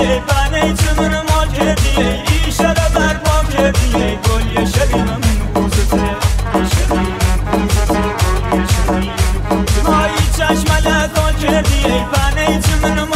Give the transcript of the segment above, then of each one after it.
ای بنه چمن مال کردی؟ ای ایشاره بر ما کردی ای گل یه شبی من کوزته مایی چشم لگان کردی ای بنه چمن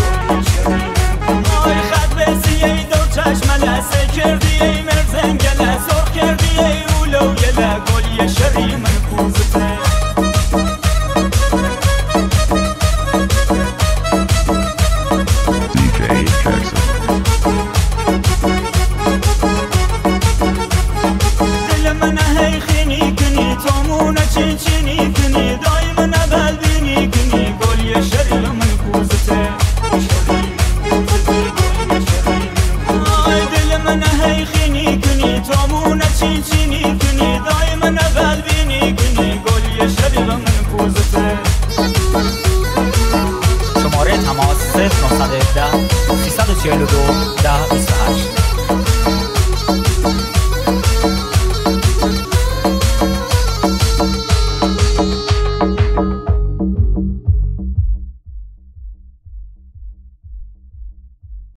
سه کردی ای مرزن گله زور کردی ای اولو گله گل یه شری من کوزته من هی خینی کنی تامون چین چینی کنی دائما بد بینی کنی گل یه شبیه من کوزته شماره تماس 0910 342 10 28